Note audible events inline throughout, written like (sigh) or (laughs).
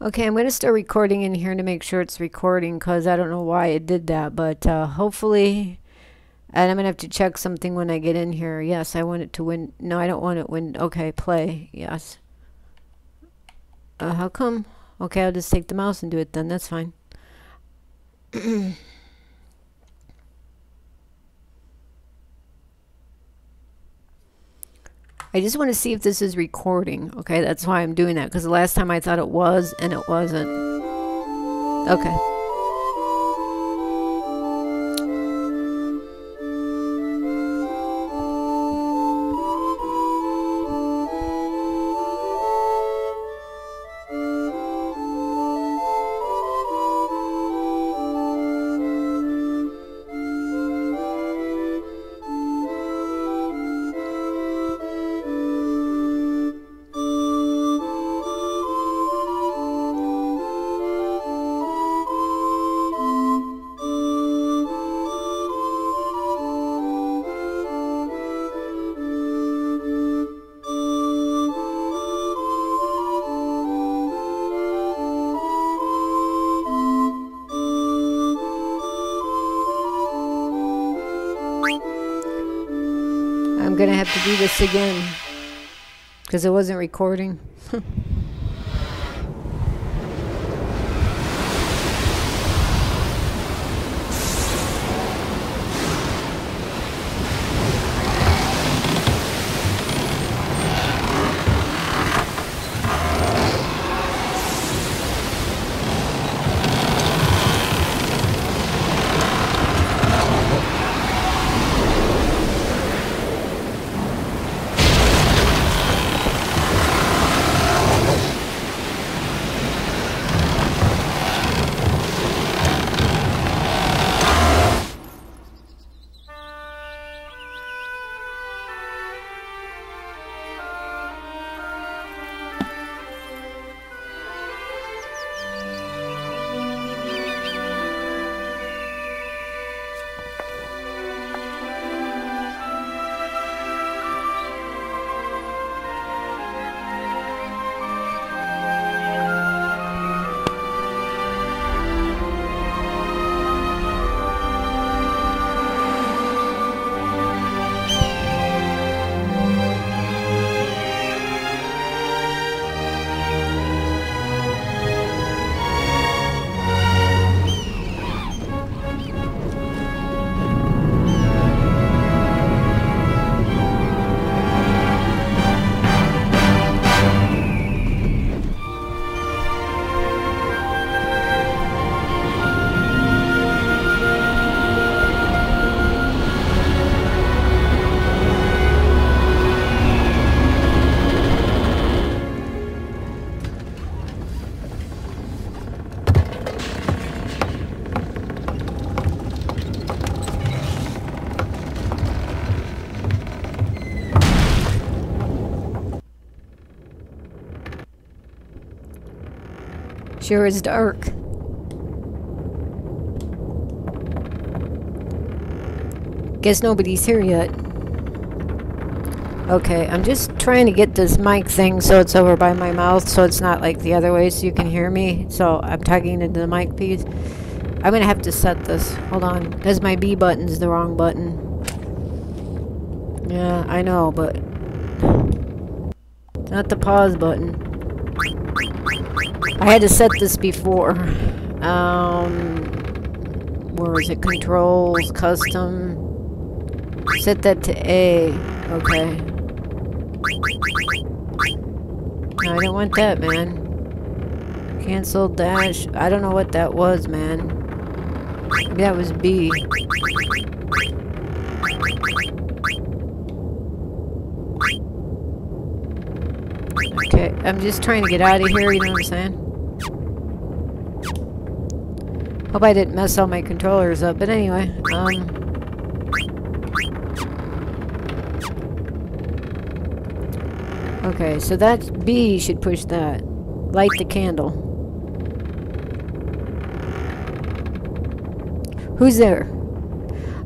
Okay, I'm going to start recording in here to make sure it's recording because I don't know why it did that, but uh, hopefully, and I'm going to have to check something when I get in here. Yes, I want it to win. No, I don't want it win. Okay, play. Yes. Uh, how come? Okay, I'll just take the mouse and do it then. That's fine. (clears throat) I just want to see if this is recording. Okay, that's why I'm doing that. Because the last time I thought it was, and it wasn't. Okay. Do this again because it wasn't recording. Sure is dark. Guess nobody's here yet. Okay, I'm just trying to get this mic thing so it's over by my mouth so it's not like the other way so you can hear me. So I'm tugging into the mic piece. I'm to have to set this. Hold on. Because my B button's the wrong button. Yeah, I know, but... Not the pause button. I had to set this before. Um, where is it? Controls, custom. Set that to A. Okay. No, I don't want that, man. Cancel dash. I don't know what that was, man. Maybe that was B. Okay, I'm just trying to get out of here, you know what I'm saying? Hope I didn't mess all my controllers up, but anyway, um... Okay, so that's B should push that. Light the candle. Who's there?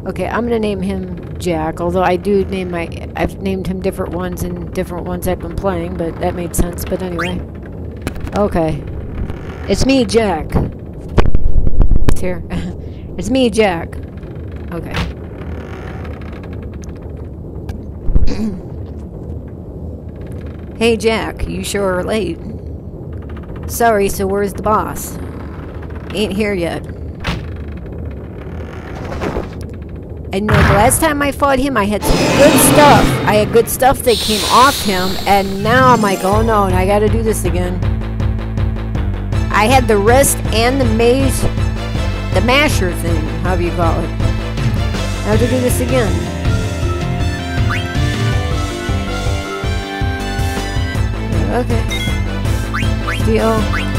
Okay, I'm gonna name him Jack, although I do name my... I've named him different ones in different ones I've been playing, but that made sense, but anyway. Okay. It's me, Jack. Here. (laughs) it's me, Jack. Okay. (clears throat) hey, Jack, you sure are late. Sorry, so where's the boss? Ain't here yet. And the last time I fought him, I had some good stuff. I had good stuff that came off him, and now I'm like, oh no, and I gotta do this again. I had the wrist and the maze, the masher thing, however you call it. I have to do this again. Okay. Deal.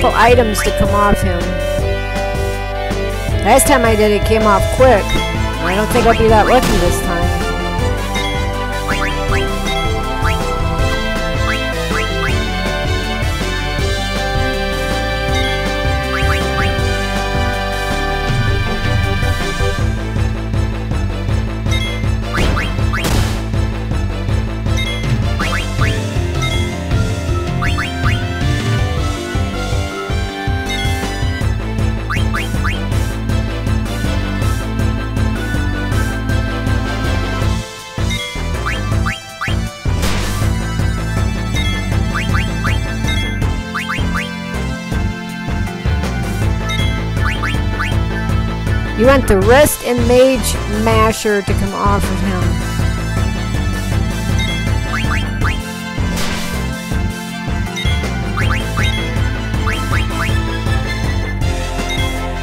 Couple items to come off him. Last time I did it, came off quick. I don't think I'll be that lucky this time. The wrist and mage masher to come off of him.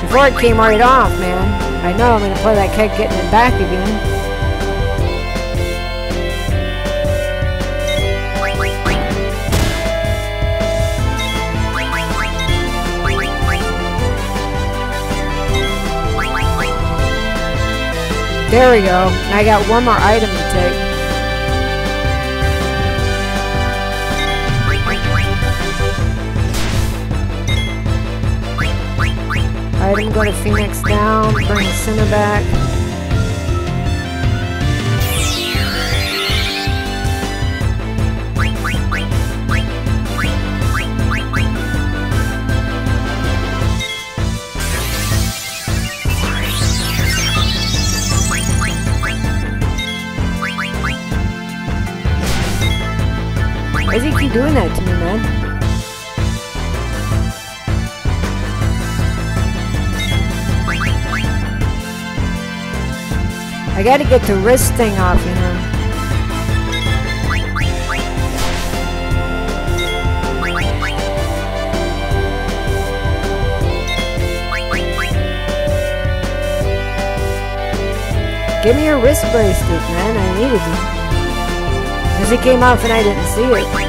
Before it came right off, man. I know I'm gonna play that kept getting it back again. There we go. I got one more item to take. Item go to Phoenix down, bring Cinna back. Doing that to me, man? I gotta get the wrist thing off, you know. Give me your wrist bracelet, man. I needed it. Because it came off and I didn't see it.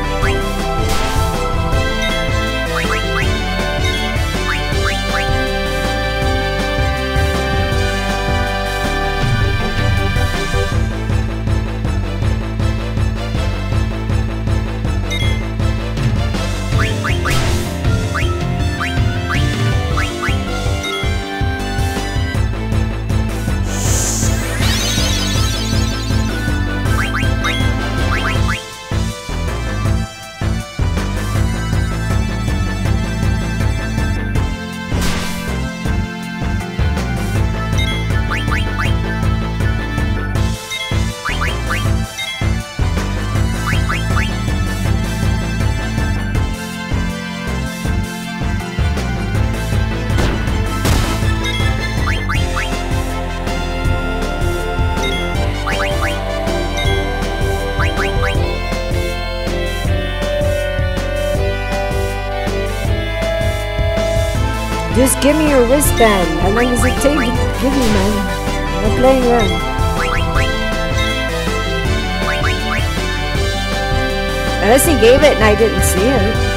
Wristband. How long does it take to give you, man? I'm playing around. Unless he gave it and I didn't see it.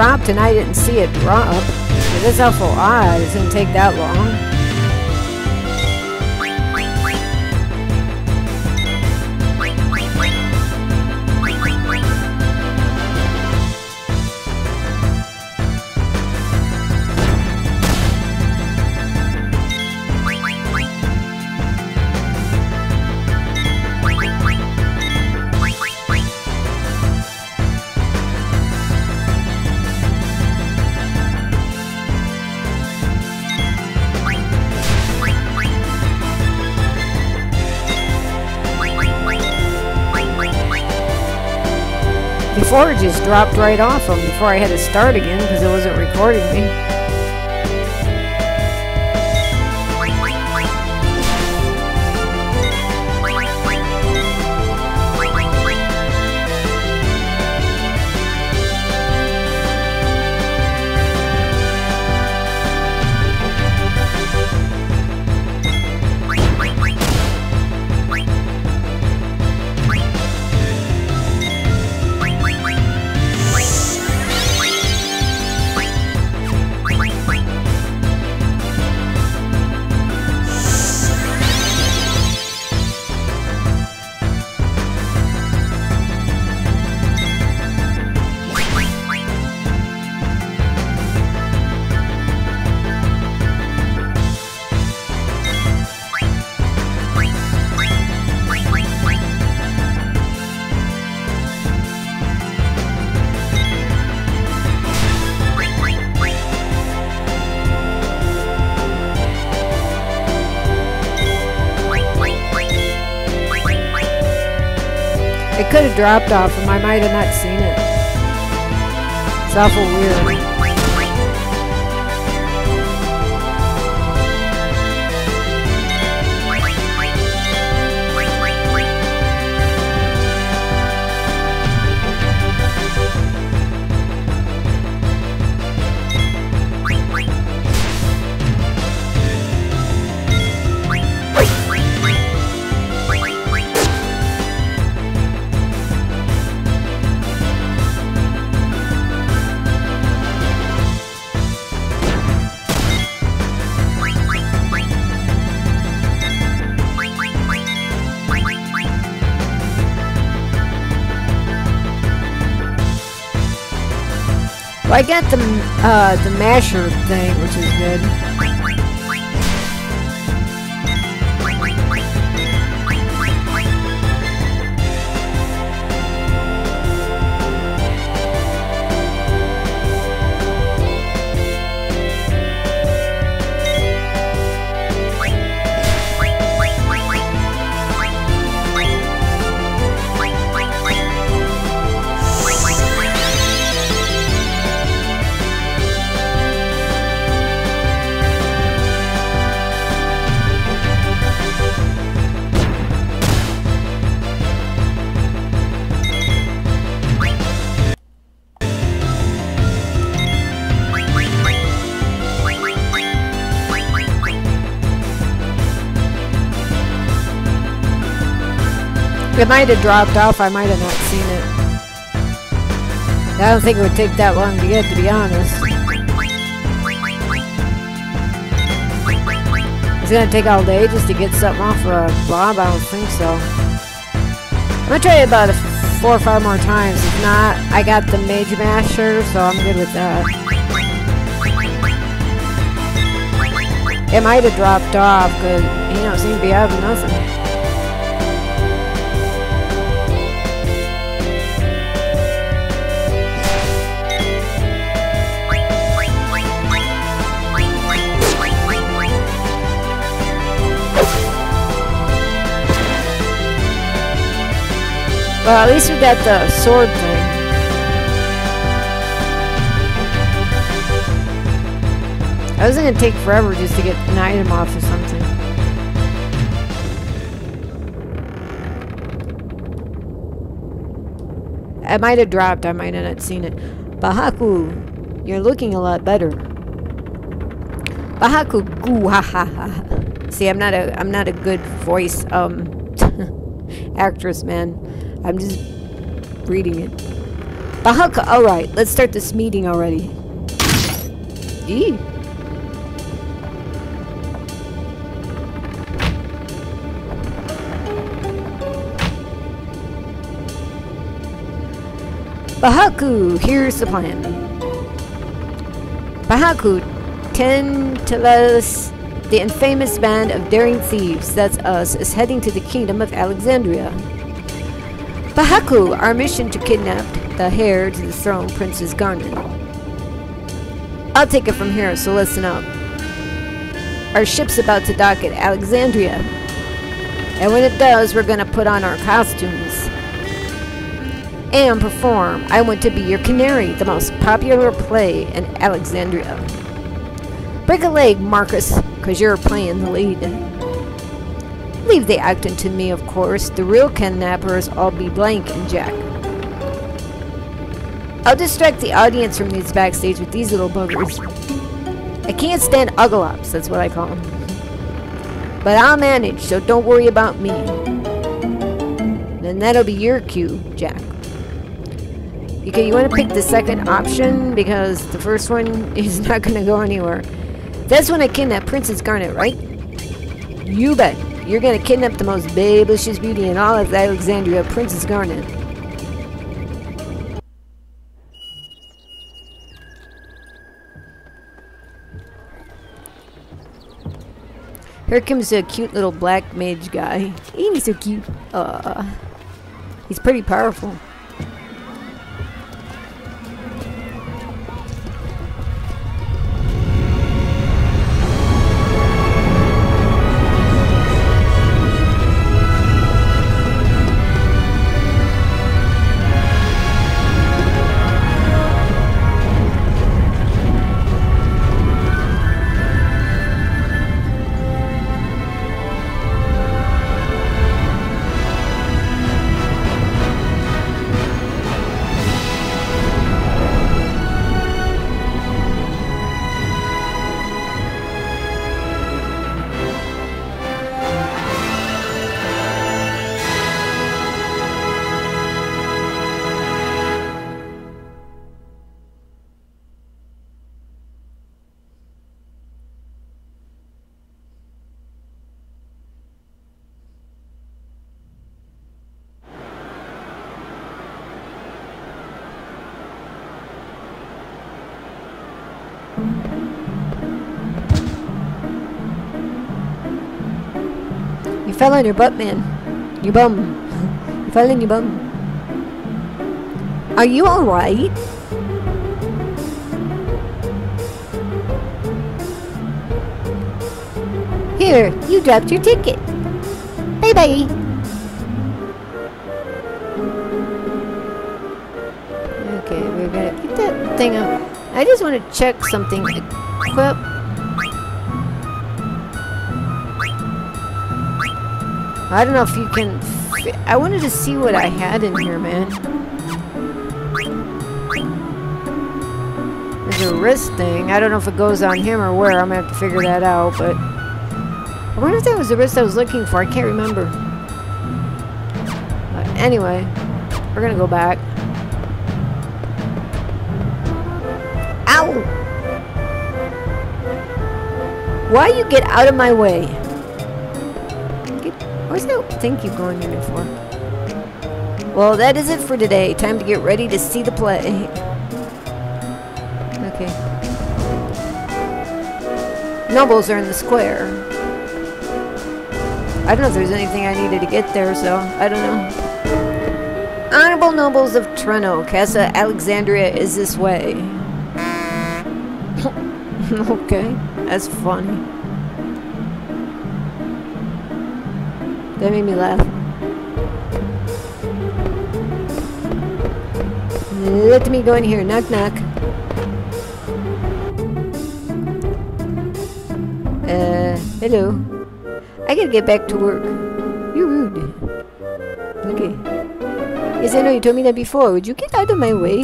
Dropped and I didn't see it drop. It is awful odd. It didn't take that long. Just dropped right off them before I had to start again because it wasn't recording me. Dropped off and I might have not seen it. It's awful weird. I got the uh, the masher thing, which is good. It might have dropped off. I might have not seen it. I don't think it would take that long to get, to be honest. It's gonna take all day just to get something off a blob? I don't think so. I'm gonna try it about four or five more times. If not, I got the Mage Masher, so I'm good with that. It might have dropped off, because he don't seem to be having nothing. Well, at least we got the sword thing. I was gonna take forever just to get an item off or something. I might have dropped, I might have not seen it. Bahaku, you're looking a lot better. Bahaku, goo ha ha ha. See, I'm not a I'm not a good voice um (laughs) actress, man. I'm just reading it. Bahaka, alright, let's start this meeting already. Eee. Bahaku, here's the plan. Bahaku, Tantalus, the infamous band of daring thieves, that's us, is heading to the kingdom of Alexandria. Bahaku, our mission to kidnap the heir to the throne, Princess Garnet. I'll take it from here, so listen up. Our ship's about to dock at Alexandria. And when it does, we're gonna put on our costumes. And perform I Want to Be Your Canary, the most popular play in Alexandria. Break a leg, Marcus, because you're playing the lead. Leave the acting to me, of course. The real kidnappers, I'll be blank and Jack. I'll distract the audience from these backstage with these little buggers. I can't stand oglops, that's what I call them. But I'll manage, so don't worry about me. Then that'll be your cue, Jack. Okay, you want to pick the second option because the first one (laughs) is not going to go anywhere. That's when I kidnap Princess Garnet, right? You bet. You're gonna kidnap the most babelicious beauty in all of Alexandria, Princess Garnet. Here comes a cute little black mage guy. He's so cute. Uh, he's pretty powerful. Fell on your butt, man. Your bum. You fell in your bum. Are you alright? Here, you dropped your ticket. Bye bye. Okay, we're gonna get that thing up. I just want to check something. Equip. I don't know if you can... I wanted to see what I had in here, man. There's a wrist thing. I don't know if it goes on him or where. I'm going to have to figure that out, but... I wonder if that was the wrist I was looking for. I can't remember. But anyway, we're going to go back. Ow! Why you get out of my way? Thing keep going in for? Well, that is it for today. Time to get ready to see the play. (laughs) Okay. Nobles are in the square. I don't know if there's anything I needed to get there, so I don't know. Honorable nobles of Treno, Casa Alexandria is this way. (laughs) okay, that's funny. That made me laugh. Let me go in here. Knock, knock. Uh, hello. I gotta get back to work. You're rude. Okay. Yes, I know you told me that before. Would you get out of my way?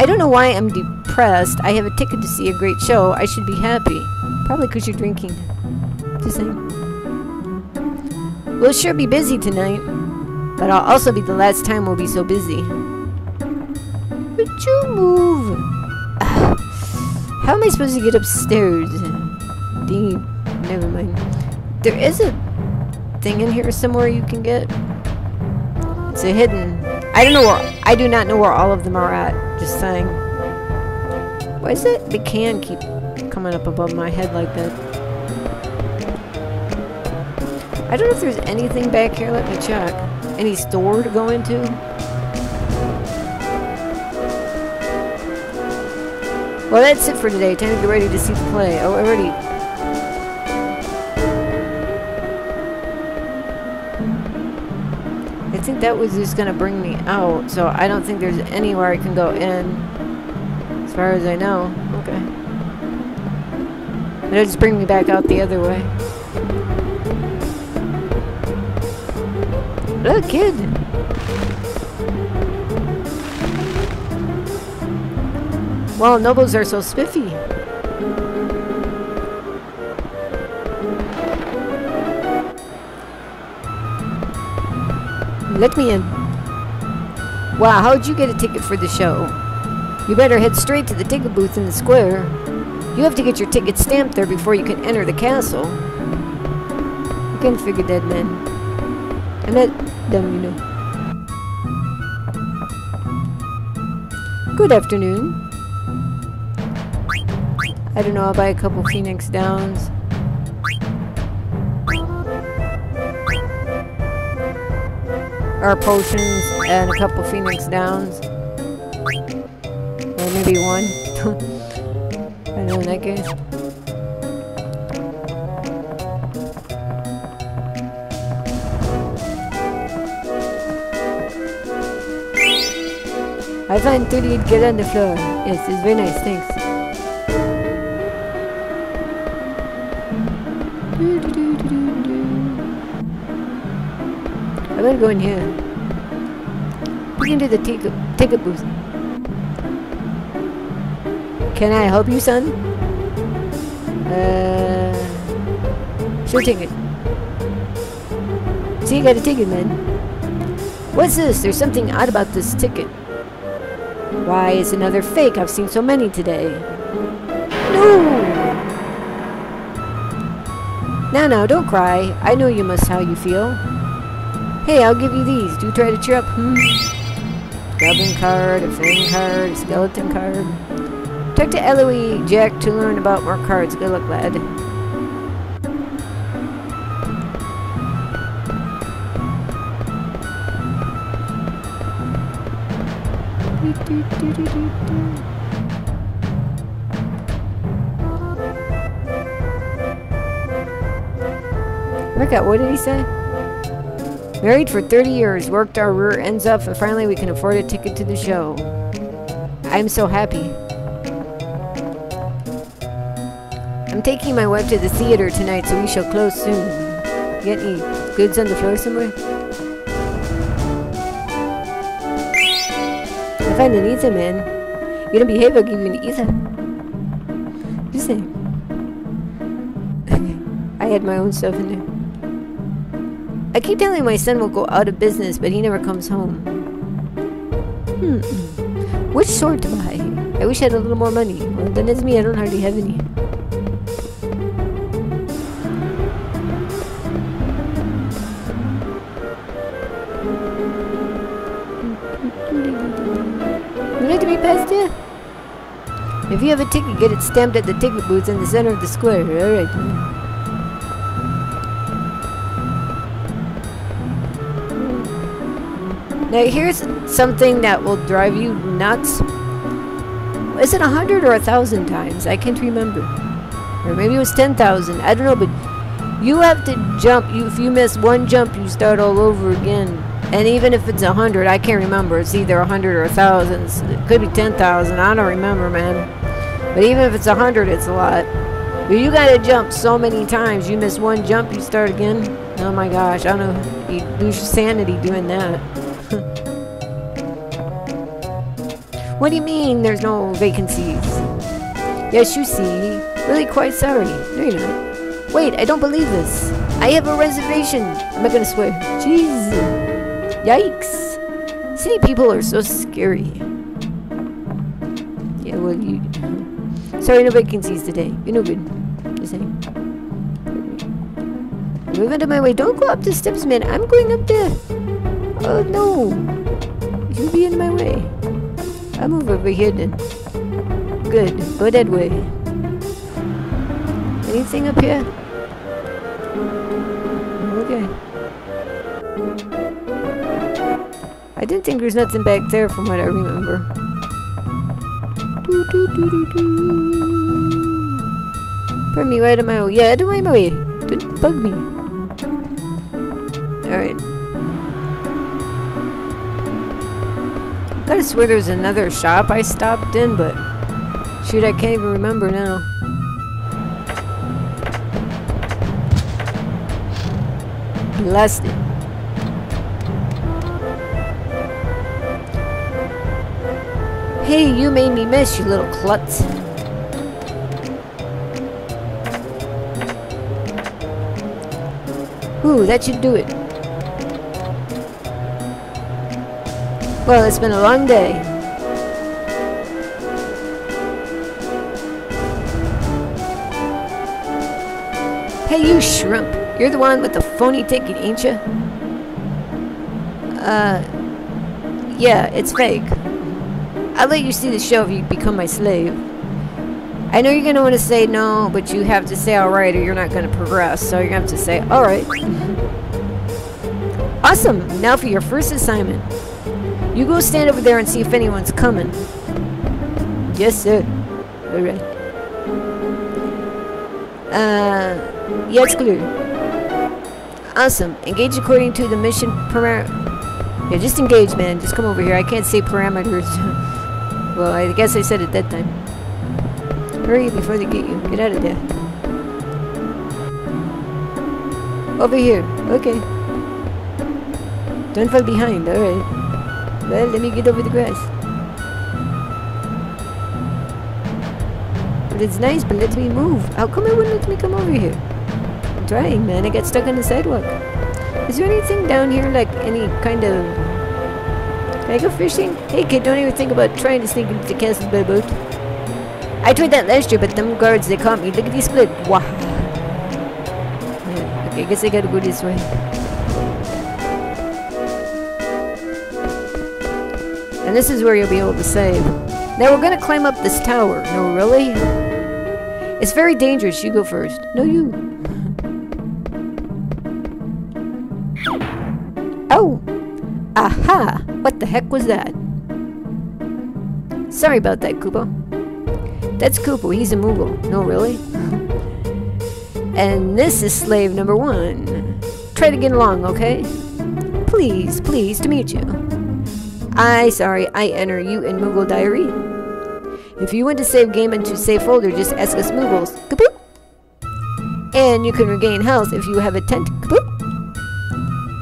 I don't know why I'm depressed. I have a ticket to see a great show. I should be happy. Probably because you're drinking. Just saying. We'll sure be busy tonight. But I'll also be the last time we'll be so busy. Would you move? (sighs) How am I supposed to get upstairs? Dang Never mind. There is a thing in here somewhere you can get. It's a hidden. I don't know where. I do not know where all of them are at. Just saying. Why is it the can keep coming up above my head like that? I don't know if there's anything back here. Let me check. Any store to go into? Well, that's it for today. Time to get ready to see the play. Oh, I already... I think that was just going to bring me out, so I don't think there's anywhere I can go in. As far as I know. Okay. It'll just bring me back out the other way. Look, kid! Wow, nobles are so spiffy. Let me in. Wow, how'd you get a ticket for the show? You better head straight to the ticket booth in the square. You have to get your ticket stamped there before you can enter the castle. I can figure that, man. I'm not dumb, you know. Good afternoon. I don't know, I'll buy a couple Phoenix Downs. Or potions and a couple Phoenix Downs. Or maybe one. (laughs) I know in that case. I find 38 get on the floor. Yes, it's very nice, thanks. I better go in here. Look into the ticket, ticket booth. Can I help you, son? Uh, sure ticket. See, you got a ticket, man. What's this? There's something odd about this ticket. Why, is another fake. I've seen so many today. No! Now, now, don't cry. I know you must how you feel. Hey, I'll give you these. Do try to cheer up. Hmm? Goblin card, a fang card, a skeleton card. Talk to Alleyway Jack to learn about more cards. Good luck, lad. Look at what did he say? Married for 30 years, worked our rear ends up, and finally we can afford a ticket to the show. I'm so happy. I'm taking my wife to the theater tonight, so we shall close soon. Get any goods on the floor somewhere? Find an Isa, man. You don't behave, I'll give you an. I had my own stuff in there. I keep telling my son we'll go out of business, but he never comes home. Hmm. Which sword to buy? I wish I had a little more money. Well, then it's me. I don't hardly have any. If you have a ticket, get it stamped at the ticket booths in the center of the square. Alright. Now here's something that will drive you nuts. Is it a hundred or a thousand times? I can't remember. Or maybe it was ten thousand. I don't know, but you have to jump. You, if you miss one jump, you start all over again. And even if it's a hundred, I can't remember. It's either a hundred or a thousand. It could be ten thousand. I don't remember, man. But even if it's a hundred, it's a lot. You gotta jump so many times. You miss one jump, you start again. Oh my gosh, I don't know. You lose your sanity doing that. (laughs) what do you mean there's no vacancies? Yes, you see. Really quite sorry. No, you're not. Wait, I don't believe this. I have a reservation. I'm not gonna swear. Jeez. Yikes. City people are so scary. Yeah, well, you... Sorry, no vacancies today. You're no good. Just saying. Move out of my way. Don't go up the steps, man. I'm going up there. Oh no! You be in my way. I'll move over here then. Good. Go that way. Anything up here? Okay. I didn't think there's nothing back there from what I remember. Me right my way. Yeah, out of my way. Don't bug me. Alright. I swear there's another shop I stopped in, but shoot, I can't even remember now. Blessed Hey, you made me miss, you little klutz. Ooh, that should do it. Well, it's been a long day. Hey, you shrimp. You're the one with the phony ticket, ain't you? Uh, yeah, it's fake. I'll let you see the show if you become my slave. I know you're going to want to say no, but you have to say alright or you're not going to progress. So to have to say alright. Awesome! Now for your first assignment. You go stand over there and see if anyone's coming. Yes, sir. Alright. Uh, it's clear. Awesome. Engage according to the mission parameter. Yeah, just engage, man. Just come over here. I can't say parameters. (laughs) well, I guess I said it that time. Hurry before they get you. Get out of there. Over here. Okay. Don't fall behind. Alright. Well, let me get over the grass. But it's nice, but let me move. How come it wouldn't let me come over here? I'm trying, man. I got stuck on the sidewalk. Is there anything down here, like any kind of... Can I go fishing? Hey, kid, don't even think about trying to sneak into the castle by boat. I tried that last year, but them guards, they caught me. Look at these split. Wow. Yeah, okay, I guess I gotta go this way. And this is where you'll be able to save. Now we're to climb up this tower. No, really? It's very dangerous. You go first. No, you. Heck was that? Sorry about that, Kupo. That's Kupo. He's a Moogle. No, really? (laughs) and this is slave number one. Try to get along, okay? Please, please, to meet you. I, sorry, I enter you in Moogle Diary. If you want to save game into save folder, just ask us Moogles. Kapoop! And you can regain health if you have a tent. Kapoop!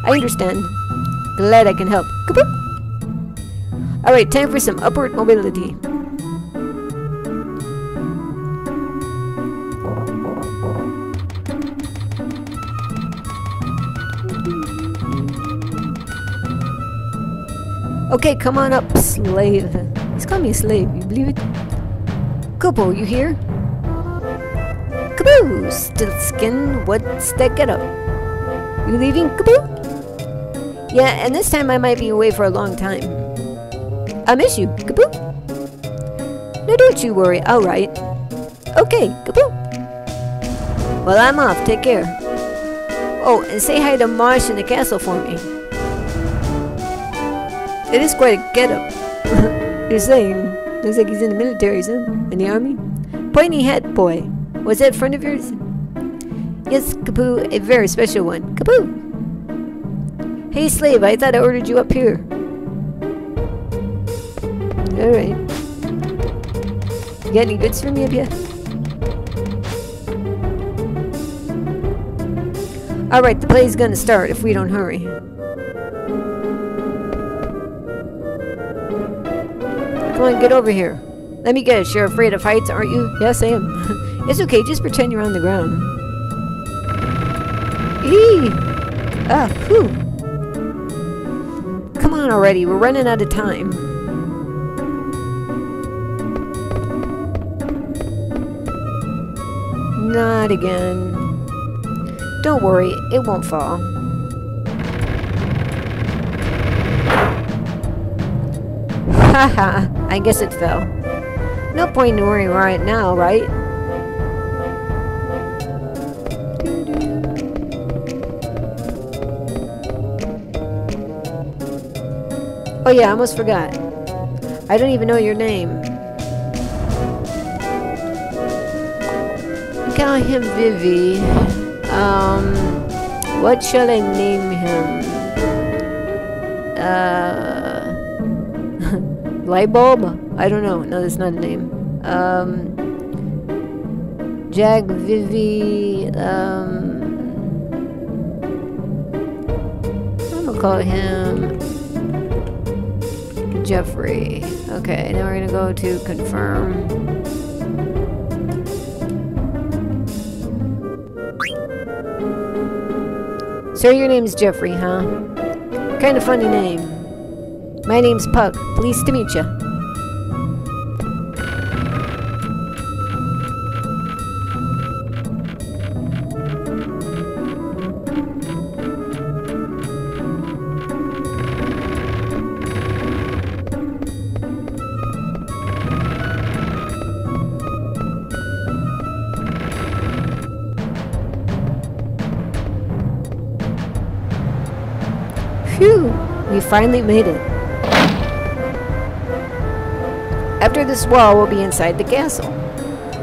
I understand. Glad I can help. Kapoop! Alright, time for some upward mobility. Okay, come on up, slave. He's called me a slave, you believe it? Kupo, you here? Kaboo! Stiltzkin, what's that get up? You leaving, Kaboo? Yeah, and this time I might be away for a long time. I miss you, Kupo. No, don't you worry, I'll write. Okay, Kupo. Well, I'm off, take care. Oh, and say hi to Mosh in the castle for me. It is quite a get-up. (laughs) You're saying, looks like he's in the military, huh? In the army? Pointy hat boy. Was that a friend of yours? Yes, Kupo, a very special one. Kupo! Hey, slave, I thought I ordered you up here. Alright. You got any goods for me up here? Alright, the play's gonna start if we don't hurry. Come on, get over here. Let me guess, you're afraid of heights, aren't you? Yes, I am. (laughs) it's okay, just pretend you're on the ground. Eee! Ah, whew. Come on already, we're running out of time. Not again. Don't worry, it won't fall. Haha, I guess it fell. No point in worrying right now, right? Oh yeah, I almost forgot. I don't even know your name. Call him Vivi. Um, what shall I name him? Uh, (laughs) light bulb? I don't know. No, that's not a name. Um, Jag Vivi. Um, I'm gonna call him Jeffrey. Okay, now we're gonna go to confirm. Sir, your name's Jeffrey, huh? Kind of funny name. My name's Puck. Pleased to meet you. Finally made it. After this wall, we'll be inside the castle.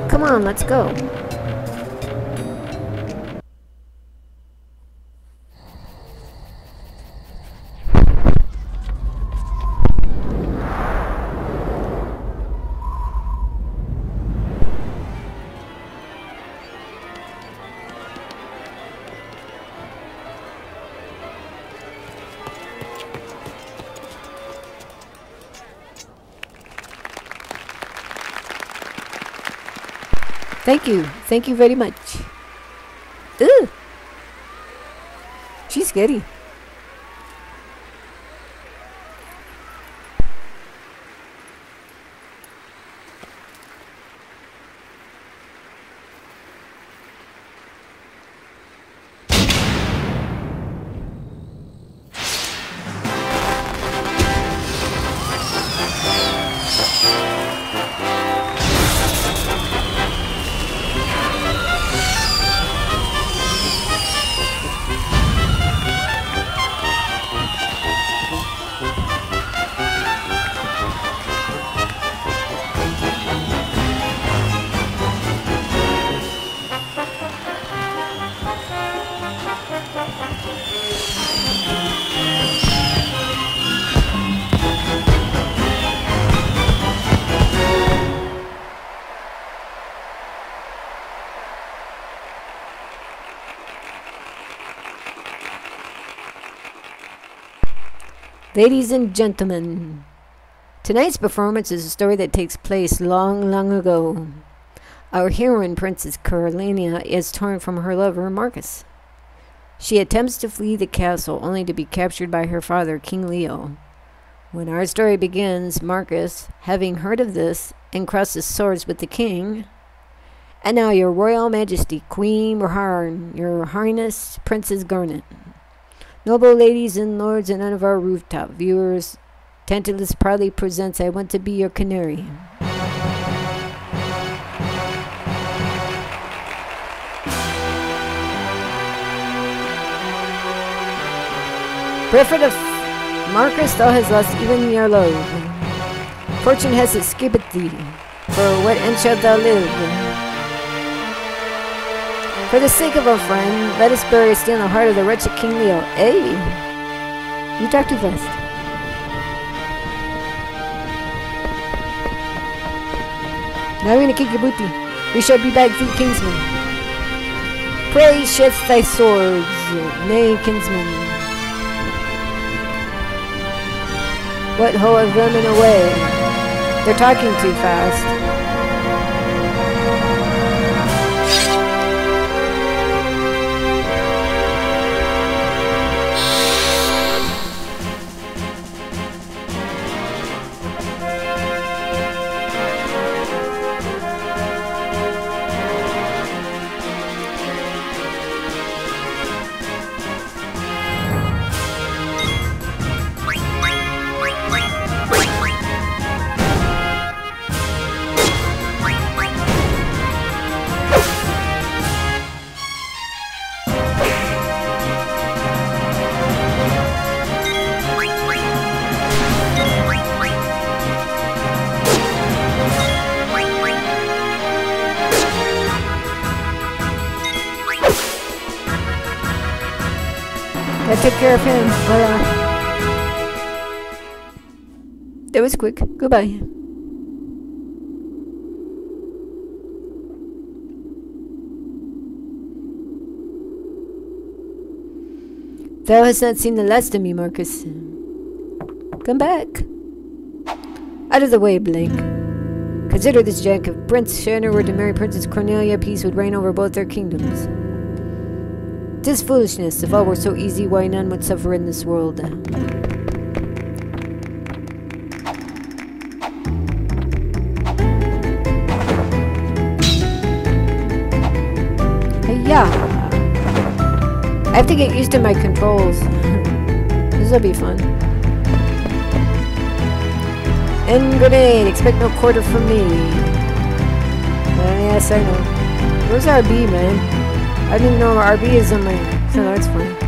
Come on, let's go. Thank you. Thank you very much. Ugh. She's scary. Ladies and gentlemen, tonight's performance is a story that takes place long, long ago. Our heroine, Princess Carolina, is torn from her lover, Marcus. She attempts to flee the castle only to be captured by her father, King Leo. When our story begins, Marcus, having heard of this, encrosses swords with the king. And now, your royal majesty, Queen Brahne, your highness, Princess Garnet. Noble ladies and lords and none of our rooftop viewers, Tantalus proudly presents I Want to Be Your Canary. Prophet of Marcus, thou hast lost even your love. Fortune has escaped thee, for what end shalt thou live? For the sake of our friend, let us bury still in the heart of the wretched King Leo. Hey! You talk too fast. Now we're gonna kick your booty. We shall be back through Kingsman. Pray sheath thy swords, nay, kinsman. What ho of vermin away? They're talking too fast. Was quick. Goodbye. Thou hast not seen the last of me, Marcus. Come back. Out of the way, Blank. Consider this, Jack. If Prince Shannon were to marry Princess Cornelia, peace would reign over both their kingdoms. Tis foolishness. If all were so easy, why none would suffer in this world? I have to get used to my controls. this will be fun. End grenade. Expect no quarter from me. Uh, yes, I know. Where's our B, man? I didn't know RB is on my, so that's funny.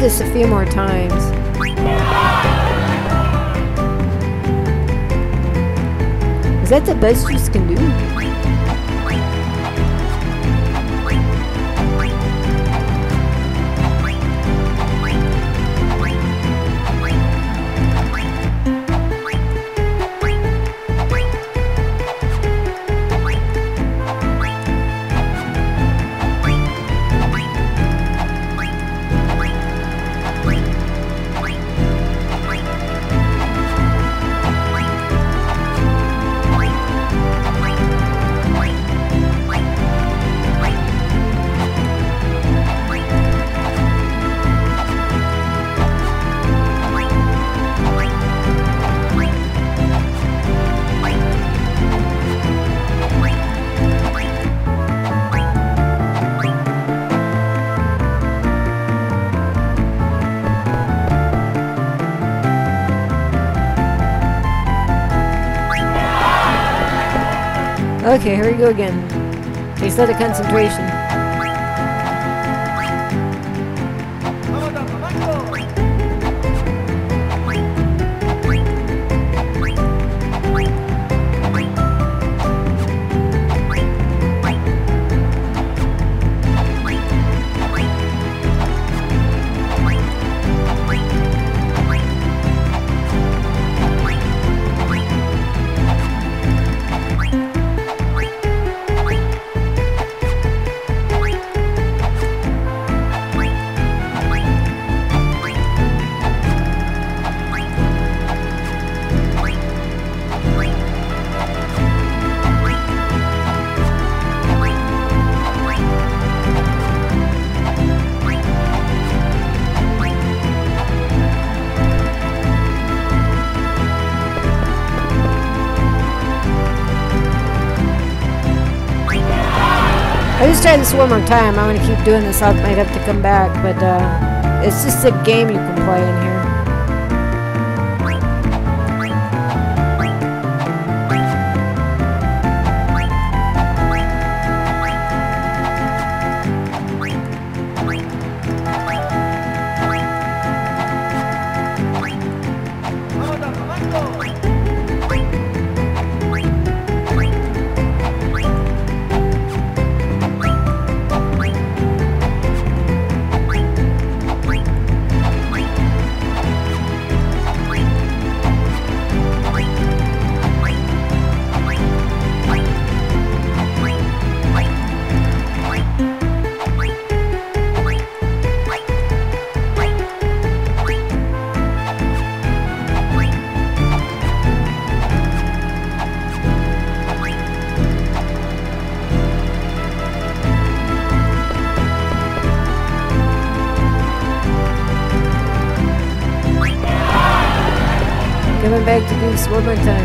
This a few more times. Is that the best you can do? Okay, here we go again. A lot of concentration. Just try this one more time. I'm gonna keep doing this. I might have to come back, but uh, it's just a game you can play back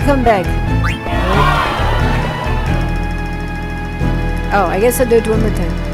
Well, come back. Oh, I guess I'll do it one more time.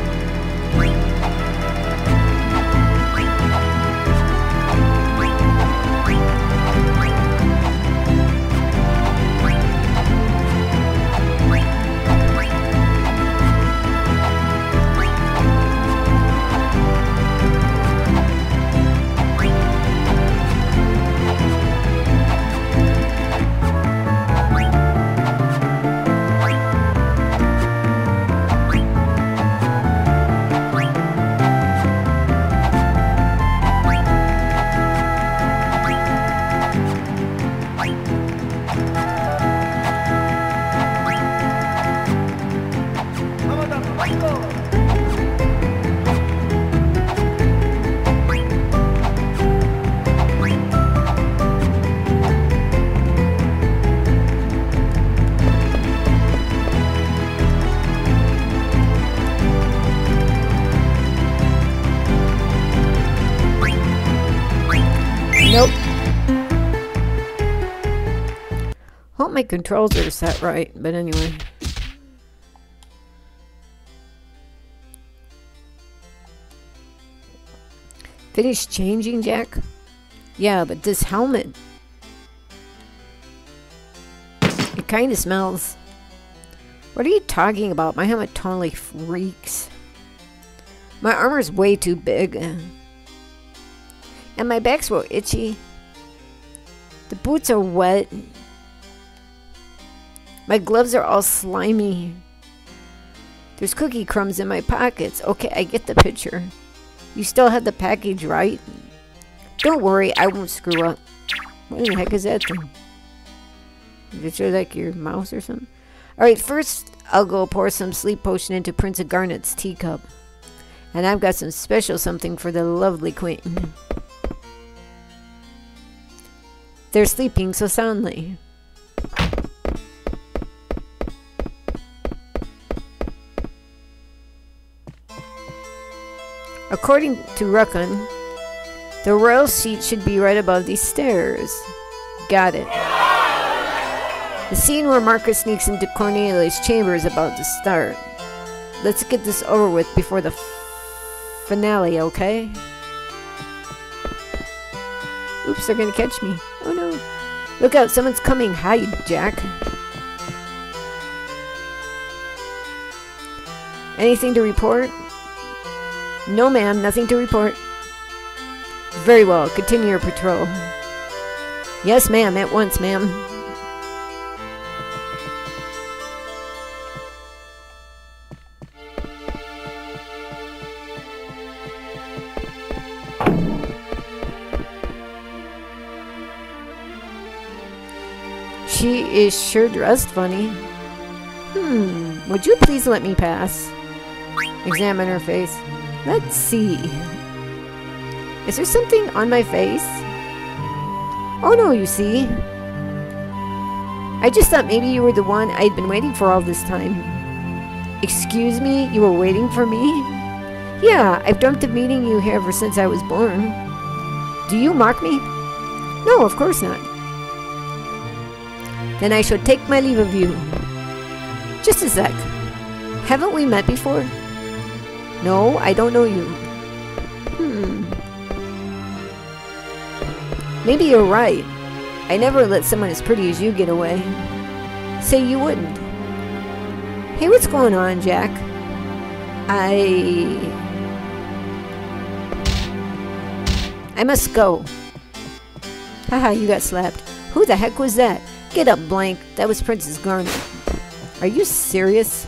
Controls are set right, but anyway. Finish changing, Jack? Yeah, but this helmet... It kind of smells. What are you talking about? My helmet totally freaks. My armor's way too big. And my back's real itchy. The boots are wet. My gloves are all slimy. There's cookie crumbs in my pockets. Okay, I get the picture. You still have the package, right? Don't worry, I won't screw up. What in the heck is that thing? Is it like your mouse or something? Alright, first I'll go pour some sleep potion into Prince of Garnet's teacup. And I've got some special something for the lovely queen. They're sleeping so soundly. According to Ruckin, the royal seat should be right above these stairs. Got it. The scene where Marcus sneaks into Cornelius' chamber is about to start. Let's get this over with before the finale, okay? Oops, they're gonna catch me. Oh no. Look out, someone's coming. Hide, Jack. Anything to report? No, ma'am, nothing to report. Very well, continue your patrol. Yes, ma'am, at once, ma'am. She is sure dressed funny. Hmm, would you please let me pass? Examine her face. Let's see. Is there something on my face? Oh no, you see. I just thought maybe you were the one I'd been waiting for all this time. Excuse me, you were waiting for me? Yeah, I've dreamt of meeting you here ever since I was born. Do you mock me? No, of course not. Then I shall take my leave of you. Just a sec. Haven't we met before? No, I don't know you. Hmm. Maybe you're right. I never let someone as pretty as you get away. Say you wouldn't. Hey, what's going on, Jack? I... I must go. Haha, you got slapped. Who the heck was that? Get up, Blank. That was Princess Garnet. Are you serious?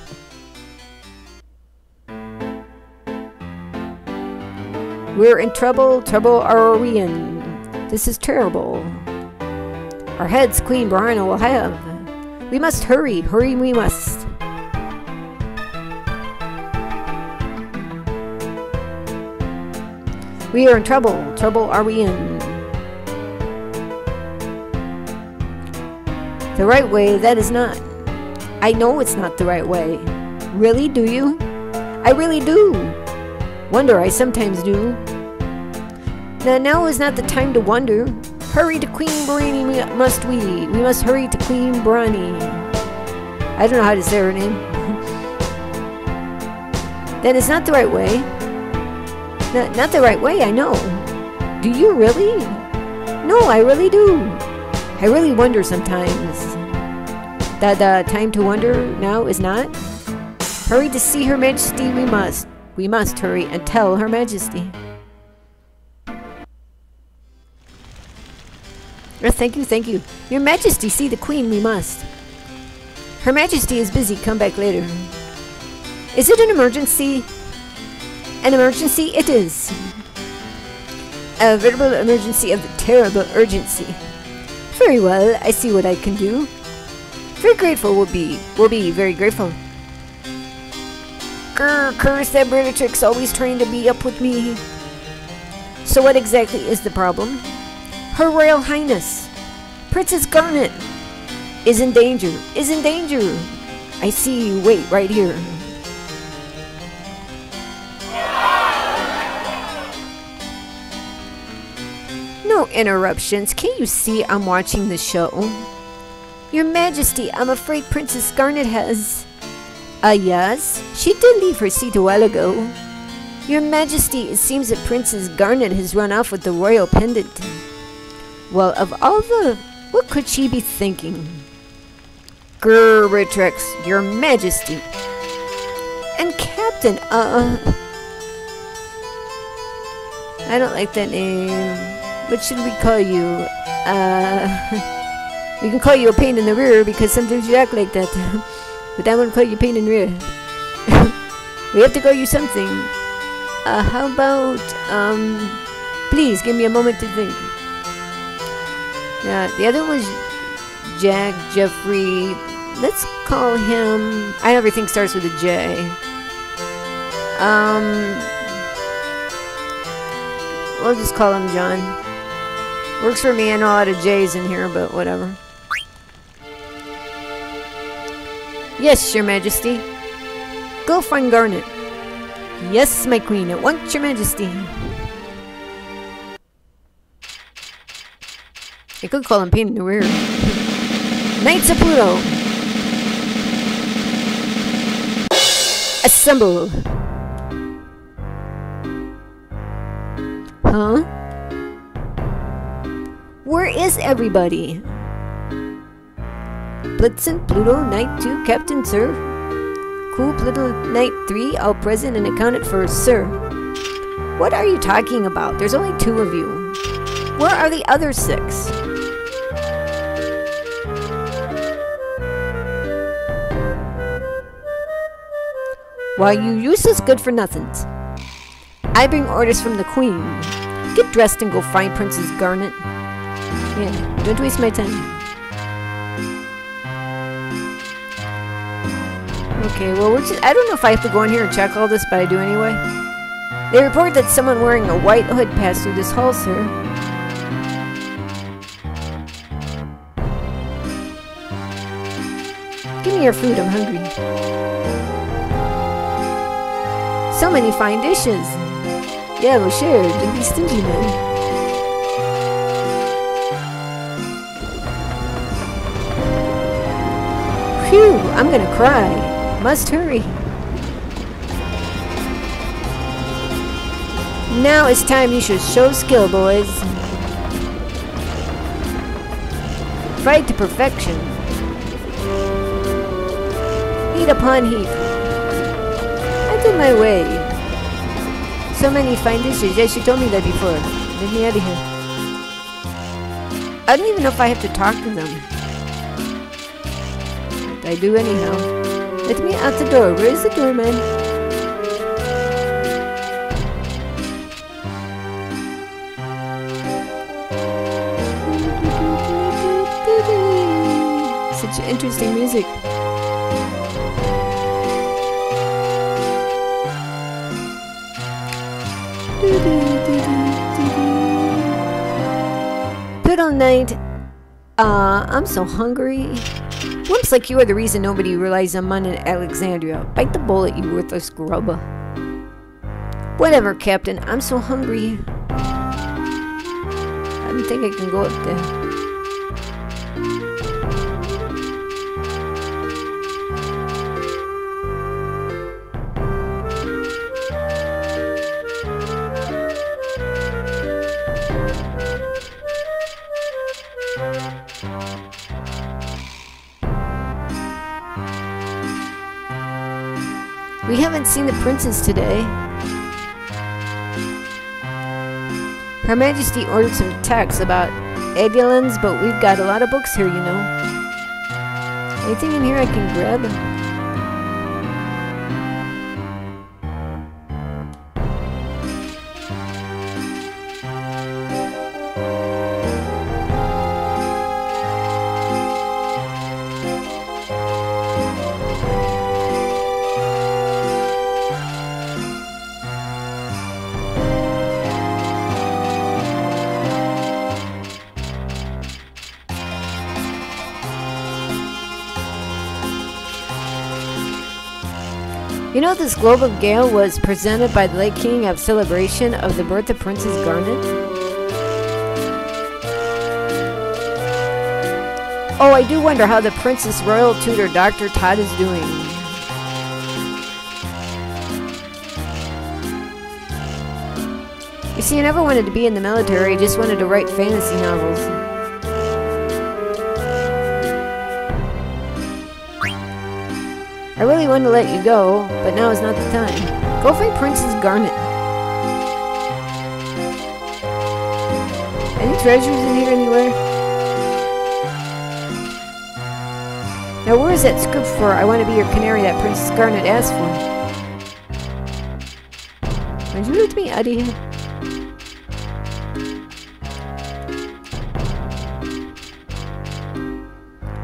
We're in trouble. Trouble are we in? This is terrible. Our heads Queen Brina will have. We must hurry. Hurry we must. We are in trouble. Trouble are we in? The right way, that is not. I know it's not the right way. Really, do you? I really do. Wonder I sometimes do. Now, now is not the time to wonder. Hurry to Queen Brani, must we. We must hurry to Queen Brani. I don't know how to say her name. (laughs) that is not the right way. Not, not the right way, I know. Do you really? No, I really do. I really wonder sometimes. That the time to wonder now is not? Hurry to see Her Majesty we must. We must hurry and tell Her Majesty. Oh, thank you, thank you. Your Majesty, see the Queen, we must. Her Majesty is busy, come back later. Is it an emergency? An emergency? It is. A veritable emergency of terrible urgency. Very well, I see what I can do. Very grateful will be, will be very grateful. Grr, curse that Bellatrix always trying to be up with me. So what exactly is the problem? Her Royal Highness, Princess Garnet, is in danger, is in danger. I see you, wait right here. No interruptions, can't you see I'm watching the show? Your Majesty, I'm afraid Princess Garnet has... Ah, yes? She did leave her seat a while ago. Your Majesty, it seems that Princess Garnet has run off with the royal pendant. Well, of all the... What could she be thinking? Gerbetrix, Your Majesty. And Captain, uh... I don't like that name. What should we call you? Uh... (laughs) We can call you a pain in the rear because sometimes you act like that. (laughs) but I won't call you pain in rear. (laughs) we have to call you something. Uh, how about, um, please give me a moment to think. Yeah, the other was Jack, Jeffrey. Let's call him. I everything starts with a J. Um, we'll just call him John. Works for me. I know a lot of J's in here, but whatever. Yes, Your Majesty. Go find Garnet. Yes, my queen, at once, Your Majesty. I could call him pain in the rear. Knights of Pluto! Assemble! Huh? Where is everybody? Blutzen, Pluto, Knight 2, Captain, Sir. Cool, Pluto, Knight 3, all present and accounted for, Sir. What are you talking about? There's only two of you. Where are the other six? Why, you useless good for nothings. I bring orders from the Queen. Get dressed and go find Princess Garnet. Yeah, don't waste my time. Okay, well, we're just, I don't know if I have to go in here and check all this, but I do anyway. They report that someone wearing a white hood passed through this hall, sir. Give me your food, I'm hungry. So many fine dishes. Yeah, we'll share. Don't be stingy, man. Phew, I'm gonna cry. Must hurry. Now it's time you should show skill, boys. Fight to perfection. Heat upon heat in my way. So many fine dishes. Yes, you told me that before. Let me out of here. I don't even know if I have to talk to them. I do anyhow. Let me out the door. Where is the doorman? Such interesting music. Good night. Uh, I'm so hungry. Wimps like you are the reason nobody relies on money in Alexandria. Bite the bullet, you worthless grub. Whatever, Captain. I'm so hungry. I don't think I can go up there. We haven't seen the princess today. Her Majesty ordered some texts about Eidolons, but we've got a lot of books here, you know. Anything in here I can grab? Know this of gale was presented by the late king of celebration of the birth of Princess Garnet? Oh, I do wonder how the Princess Royal tutor Dr. Tot is doing. You see, I never wanted to be in the military, I just wanted to write fantasy novels. I really wanted to let you go, but now is not the time. Go find Princess Garnet. Any treasures in here anywhere? Now where is that script for I want to be your canary that Princess Garnet asked for? Would you let me out of here?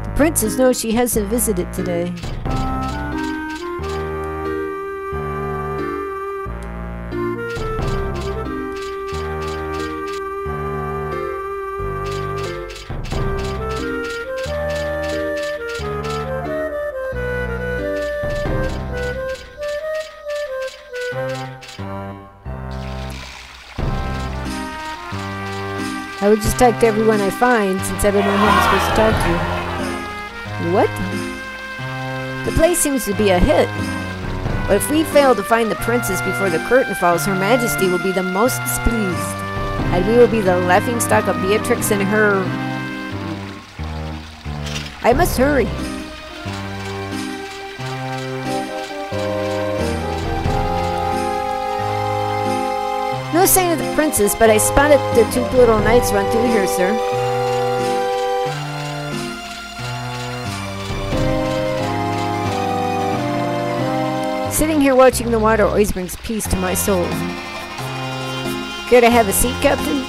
The princess knows she hasn't visited today. I would just talk to everyone I find since I don't know who I'm supposed to talk to. What? The play seems to be a hit. But if we fail to find the princess before the curtain falls, Her Majesty will be the most displeased. And we will be the laughingstock of Beatrix and her. I must hurry. No sign of the princess, but I spotted the two little knights run through here, sir. Sitting here watching the water always brings peace to my soul. Care to have a seat, Captain?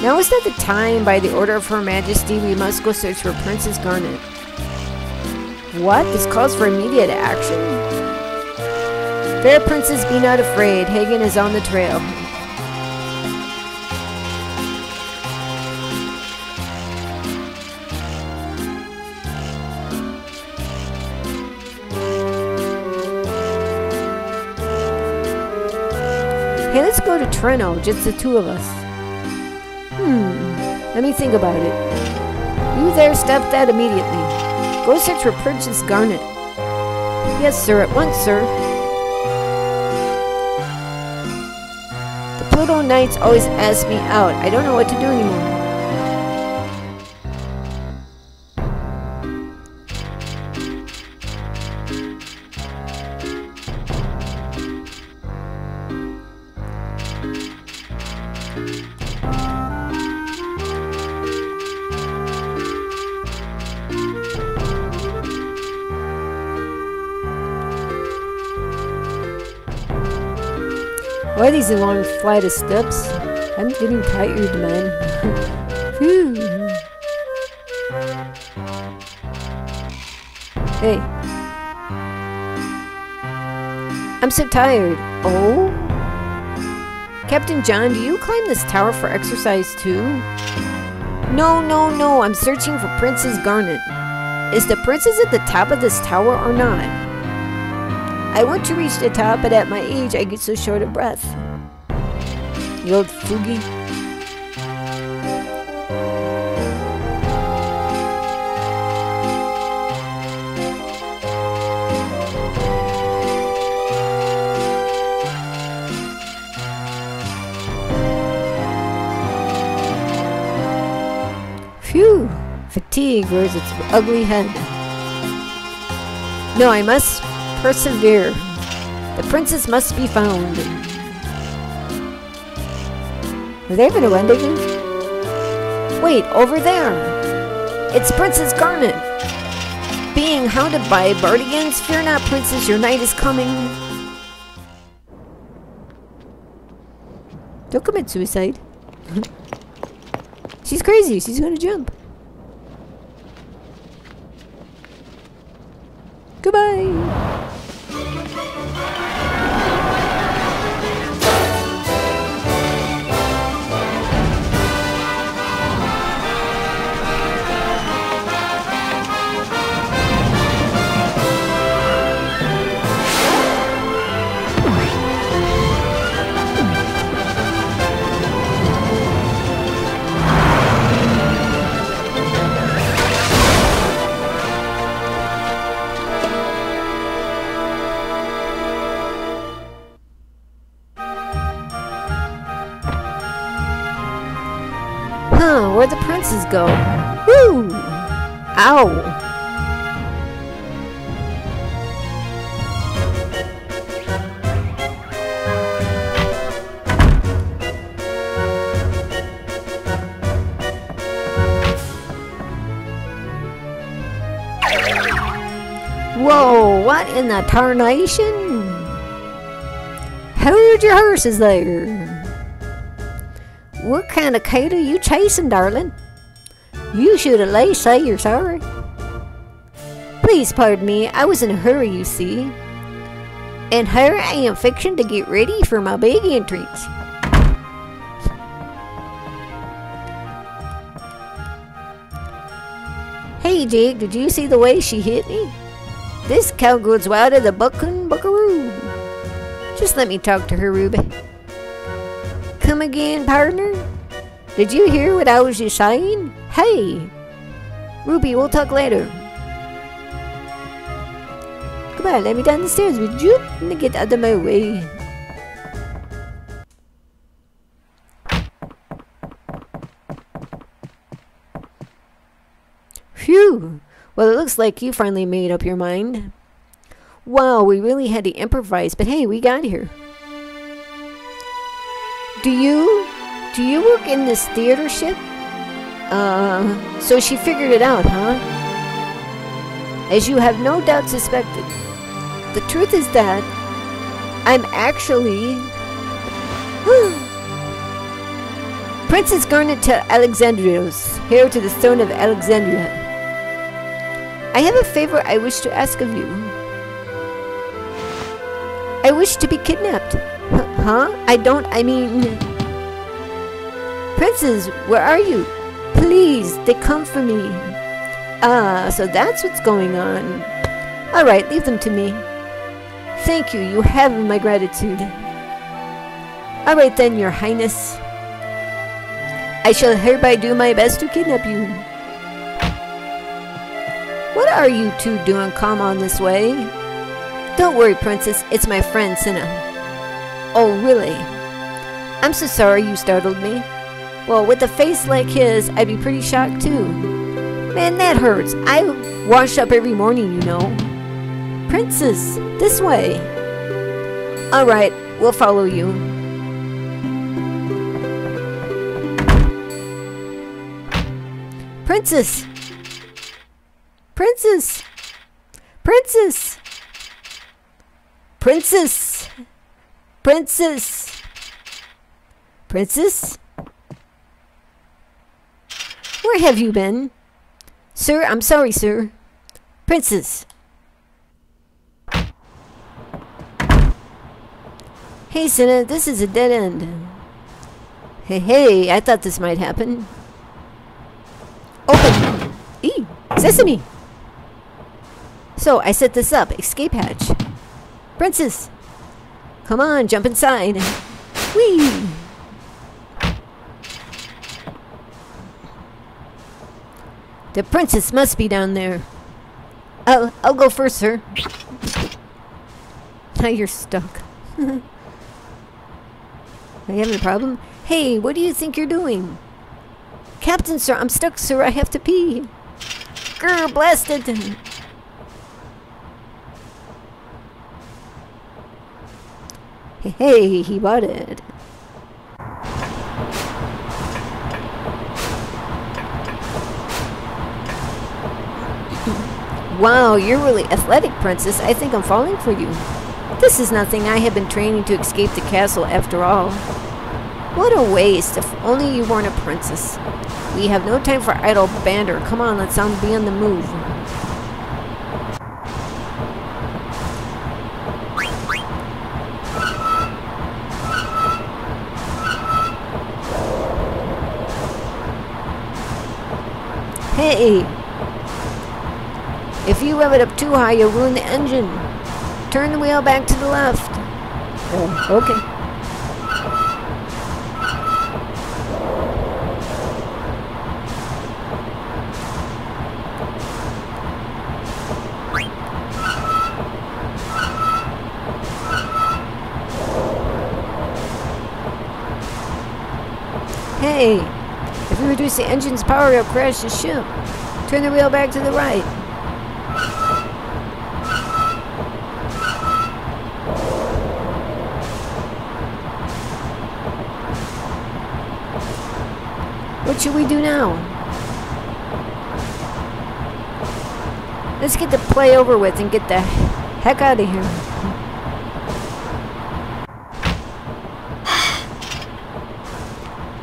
Now is not the time, by the order of Her Majesty, we must go search for Princess Garnet. What? This calls for immediate action? Fair princess, be not afraid. Haagen is on the trail. Hey, let's go to Treno, just the two of us. Hmm, let me think about it. You there, stop that immediately. Go search for Princess Garnet. Yes, sir, at once, sir. Pluto Knights always ask me out. I don't know what to do anymore. A long flight of steps? I'm getting tired, man. (laughs) Hey. I'm so tired. Oh? Captain John, do you climb this tower for exercise too? No, no, no. I'm searching for Princess Garnet. Is the princess at the top of this tower or not? I want to reach the top, but at my age, I get so short of breath. Old foogie. Phew! Fatigue wears its ugly head. No, I must persevere. The princess must be found. They having a rendezvous? Wait, over there! It's Princess Garnet! Being hounded by Bardians, fear not, princess, your knight is coming. Don't commit suicide. (laughs) She's crazy, she's gonna jump. Goodbye! The go? Woo! Ow! Whoa, what in the tarnation? Hold your horses there. What kind of cat are you chasing, darling? You should at least say you're sorry. Please pardon me, I was in a hurry, you see. And here I am fixing to get ready for my big entrance. Hey Jake, did you see the way she hit me? This cow goes wild at the buckin' buckaroo. Just let me talk to her, Ruby. Come again, partner? Did you hear what I was just saying? Hey! Ruby, we'll talk later. Come on, let me down the stairs, would you? Get out of my way. Phew! Well, it looks like you finally made up your mind. Wow, we really had to improvise, but hey, we got here. Do you, do you work in this theater ship? Uh, so she figured it out, huh? As you have no doubt suspected. The truth is that I'm actually (gasps) Princess Garnet til Alexandros, heir to the throne of Alexandria. I have a favor I wish to ask of you. I wish to be kidnapped. H huh? I don't, I mean... (laughs) Princess, where are you? Please, they come for me. Ah, so that's what's going on. Alright, leave them to me. Thank you, you have my gratitude. Alright then, your highness. I shall hereby do my best to kidnap you. What are you two doing come on this way? Don't worry, princess, it's my friend Cinna. Oh, really? I'm so sorry you startled me. Well, with a face like his, I'd be pretty shocked too. Man, that hurts. I wash up every morning, you know. Princess, this way. Alright, we'll follow you. Princess! Princess! Princess! Princess! Princess! Princess? Where have you been? Sir, I'm sorry, sir. Princess! Hey, Cinna, this is a dead end. Hey, hey, I thought this might happen. Open! E! Sesame! So, I set this up. Escape hatch. Princess! Come on, jump inside. Whee! The princess must be down there. I'll, I'll go first, sir. (laughs) Now you're stuck. (laughs) Are you having a problem? Hey, what do you think you're doing? Captain, sir, I'm stuck, sir. I have to pee. Grr, blasted. Hey, he bought it. Wow, you're really athletic, Princess. I think I'm falling for you. This is nothing. I have been training to escape the castle after all. What a waste. If only you weren't a princess. We have no time for idle banter. Come on, let's be on the move. Hey! If you rev it up too high, you'll ruin the engine. Turn the wheel back to the left. Oh, okay. Hey, if we reduce the engine's power, it'll crash the ship. Turn the wheel back to the right. What should we do now? Let's get the play over with and get the heck out of here. (sighs)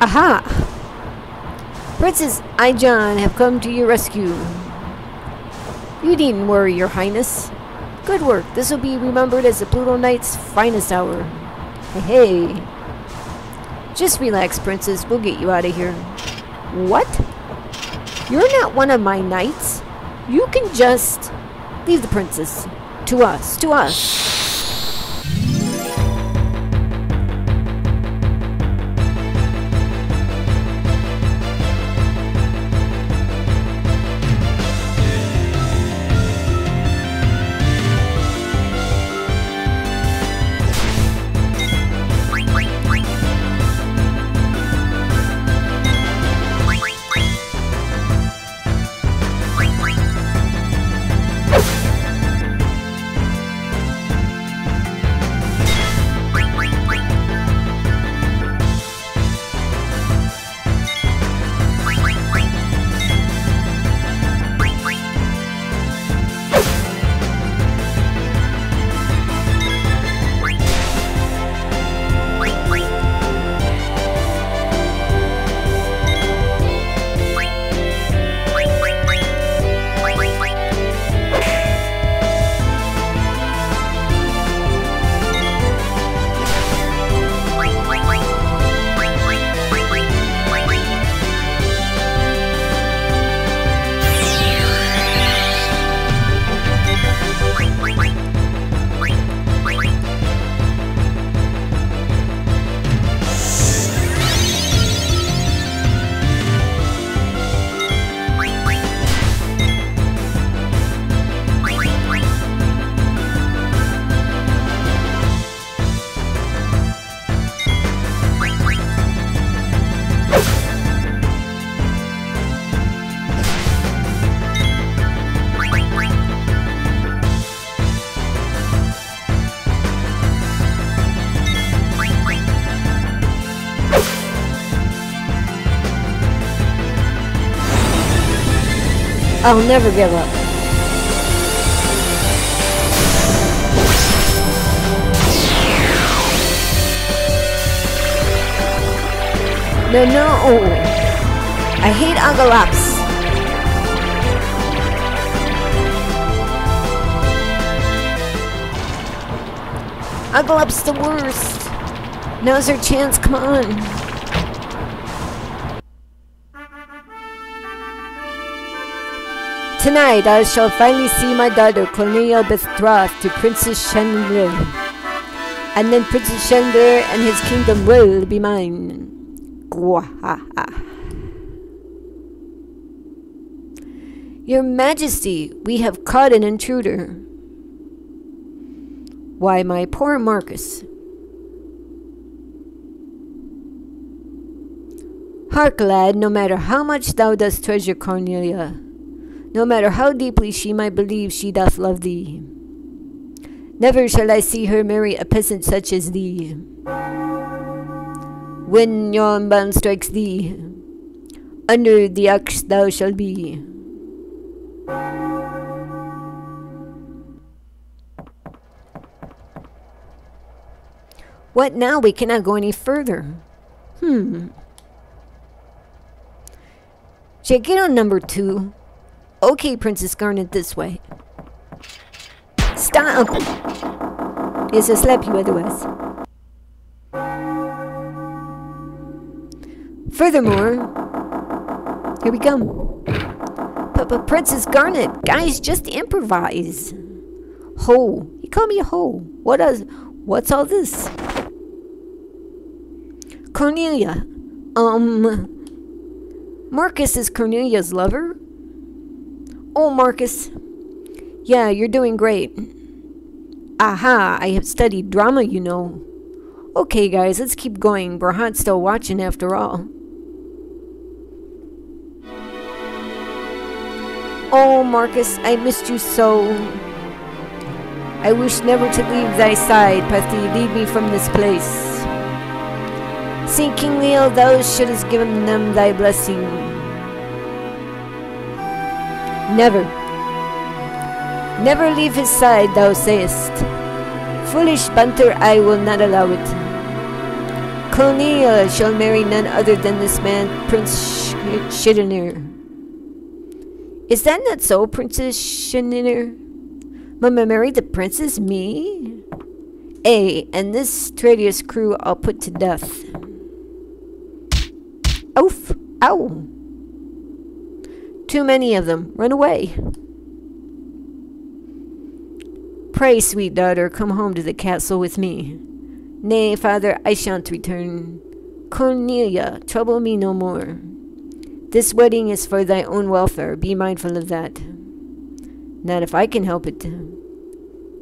Aha! Princess I, John, have come to your rescue. You needn't worry, your highness. Good work. This will be remembered as the Pluto Knight's finest hour. Hey, hey. Just relax, princess. We'll get you out of here. What? You're not one of my knights. You can just leave the princess. To us, to us. I'll never give up. No, no. Oh, oh. I hate Oglops. Oglop's the worst. Now's our chance, come on. Tonight I shall finally see my daughter Cornelia betrothed to Prince Schneider. And then Prince Schneider and his kingdom will be mine. Your Majesty, we have caught an intruder. Why, my poor Marcus. Hark, lad, no matter how much thou dost treasure Cornelia, no matter how deeply she might believe she doth love thee. Never shall I see her marry a peasant such as thee. When yon ban strikes thee, under the axe thou shalt be. What now? We cannot go any further. Hmm. Check it on number two. Okay, Princess Garnet, this way. Stop! Yes, I slap you otherwise. Furthermore, here we come. But, Princess Garnet, guys, just improvise. Ho, you call me a ho. What is, what's all this? Cornelia, um, Marcus is Cornelia's lover? Oh, Marcus. Yeah, you're doing great. Aha, I have studied drama, you know. Okay, guys, let's keep going. Brahne's still watching after all. Oh, Marcus, I missed you so. I wish never to leave thy side, Pathi, lead me from this place. Saint King thou shouldst given them thy blessing. Never. Never leave his side, thou sayest. Foolish banter, I will not allow it. Cornelia shall marry none other than this man, Prince Schneider. Is that not so, Prince Schneider? Mama married the princess, me? A, and this traitorous crew I'll put to death. Oof! Ow! Too many of them. Run away. Pray, sweet daughter, come home to the castle with me. Nay, father, I shan't return. Cornelia, trouble me no more. This wedding is for thy own welfare. Be mindful of that. Not if I can help it.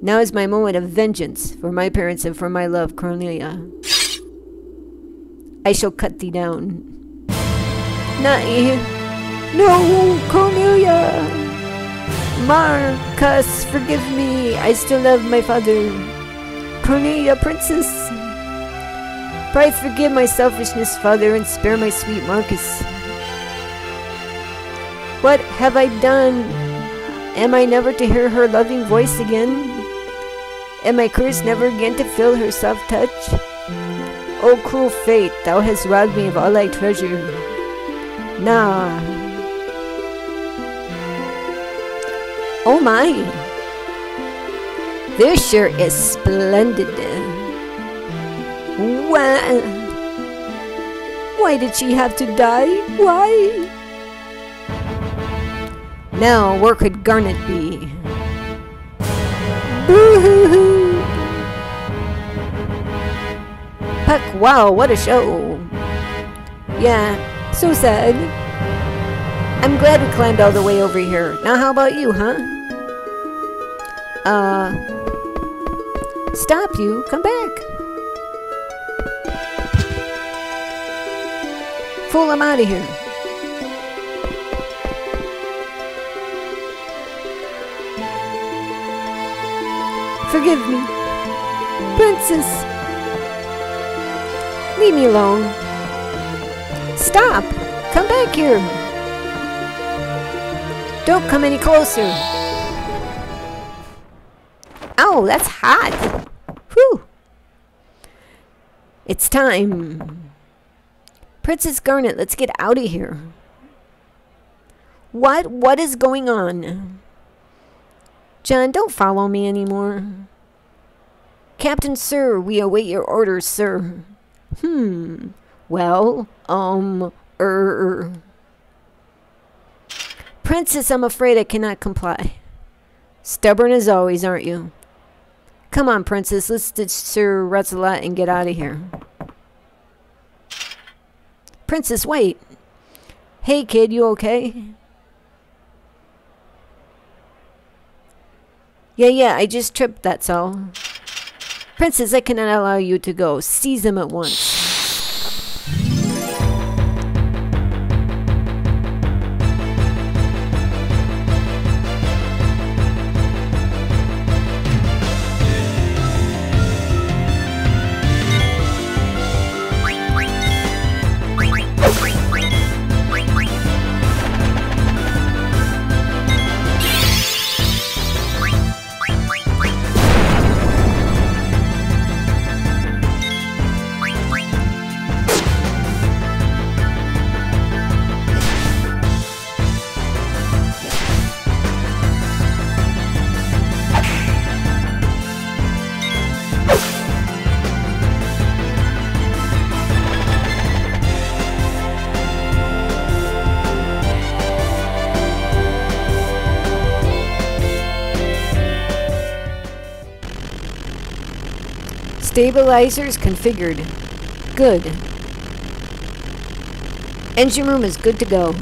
Now is my moment of vengeance for my parents and for my love, Cornelia. I shall cut thee down. Not you. No, Cornelia! Marcus, forgive me. I still love my father. Cornelia, princess. Pray forgive my selfishness, father, and spare my sweet Marcus. What have I done? Am I never to hear her loving voice again? Am I cursed never again to feel her soft touch? Oh, cruel fate, thou hast robbed me of all I treasure. Nah, Oh my! This shirt is splendid. Why? Why did she have to die? Why? Now, where could Garnet be? Boo-hoo-hoo! Puck, wow, what a show! Yeah, so sad. I'm glad we climbed all the way over here. Now how about you, huh? Uh. Stop you. Come back. Fool, I'm out of here. Forgive me. Princess. Leave me alone. Stop. Come back here. Don't come any closer. Oh, that's hot. Whew. It's time. Princess Garnet, let's get out of here. What? What is going on? John, don't follow me anymore. Captain Sir, we await your orders, sir. Hmm. Well, um, er. Princess, I'm afraid I cannot comply. Stubborn as always, aren't you? Come on, princess. Let's ditch Sir Retzelat and get out of here. Princess, wait. Hey, kid, you okay? Yeah, yeah, I just tripped, that's all. Princess, I cannot allow you to go. Seize them at once. Stabilizers configured. Good. Engine room is good to go.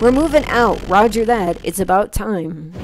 We're moving out. Roger that. It's about time.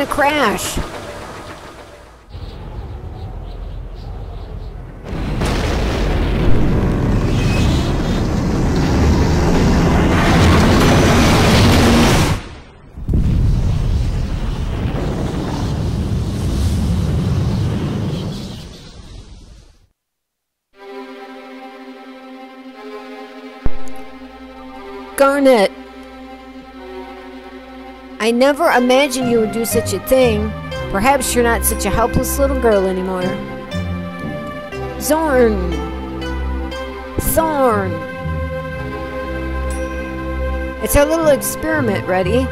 Gonna crash. Garnet! I never imagined you would do such a thing. Perhaps you're not such a helpless little girl anymore. Zorn! Zorn! It's our little experiment ready.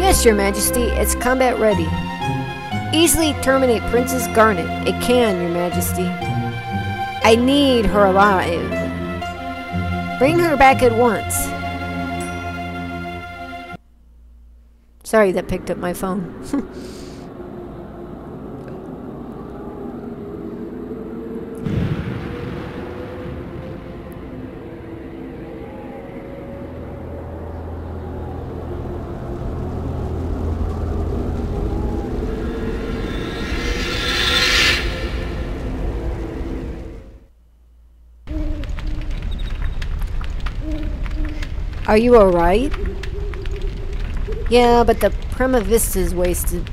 Yes, your majesty, it's combat ready. Easily terminate Princess Garnet. It can, your majesty. I need her alive. Bring her back at once. Sorry that picked up my phone. Are you alright? Yeah, but the Prima Vista's wasted.